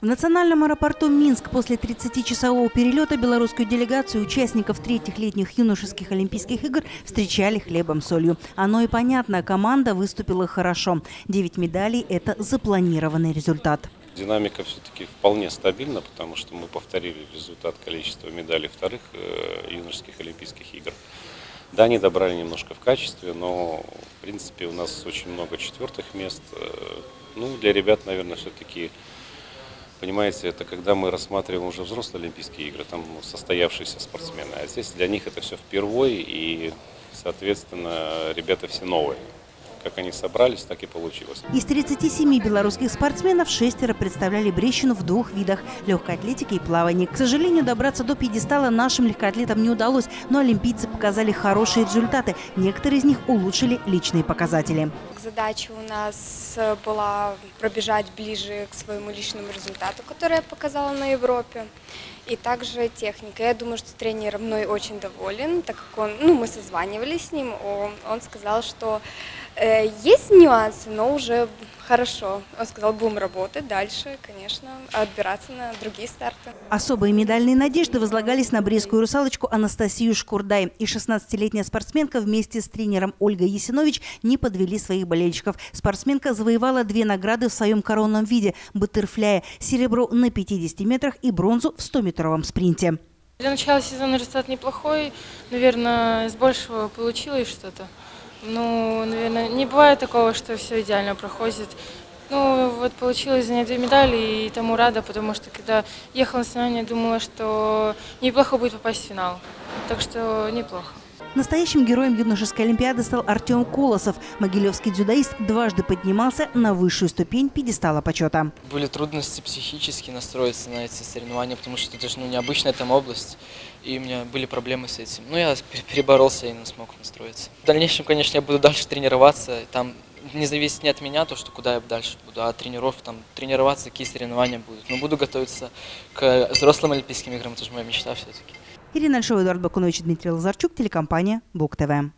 В национальном аэропорту Минск после 30-часового перелета белорусскую делегацию участников третьих летних юношеских Олимпийских игр встречали хлебом-солью. Оно и понятно, команда выступила хорошо. Девять медалей – это запланированный результат. Динамика все-таки вполне стабильна, потому что мы повторили результат количества медалей вторых э, юношеских Олимпийских игр. Да, они добрали немножко в качестве, но в принципе у нас очень много четвертых мест. Э, ну, для ребят, наверное, все-таки Понимаете, это когда мы рассматриваем уже взрослые Олимпийские игры, там состоявшиеся спортсмены. А здесь для них это все впервые, и, соответственно, ребята все новые. Как они собрались, так и получилось. Из 37 белорусских спортсменов шестеро представляли Брещину в двух видах – легкой атлетике и плавании. К сожалению, добраться до пьедестала нашим легкоатлетам не удалось, но олимпийцы показали хорошие результаты. Некоторые из них улучшили личные показатели. Задача у нас э, была пробежать ближе к своему личному результату, который я показала на Европе. И также техника. Я думаю, что тренер мной очень доволен, так как он, ну, мы созванивались с ним, он, он сказал, что э, есть нюансы, но уже хорошо. Он сказал, будем работать дальше, конечно, отбираться на другие старты. Особые медальные надежды возлагались на брестскую русалочку Анастасию Шкурдай. И 16-летняя спортсменка вместе с тренером Ольгой Ясинович не подвели своих болельщиков. Спортсменка завоевала две награды в своем коронном виде – баттерфляя, серебро на 50 метрах и бронзу в 100-метровом спринте. Для начала сезона результат неплохой. Наверное, из большего получилось что-то. Ну, наверное, не бывает такого, что все идеально проходит. Ну, вот получилось занять две медали, и тому рада, потому что когда ехала на соревнования, думала, что неплохо будет попасть в финал. Так что неплохо. Настоящим героем юношеской олимпиады стал Артем Колосов. Могилевский дзюдоист дважды поднимался на высшую ступень пьедестала почета. Были трудности психически настроиться на эти соревнования, потому что это же ну, необычная там область, и у меня были проблемы с этим. Но я переборолся и смог настроиться. В дальнейшем, конечно, я буду дальше тренироваться. Там не зависит не от меня то, что куда я дальше буду, а от тренеров, там, тренироваться, какие соревнования будут. Но буду готовиться к взрослым Олимпийским играм, это же моя мечта все-таки. Ирина Альшова, Эдуард Бакунович, Дмитрий Лазарчук, телекомпания Бук ТВ.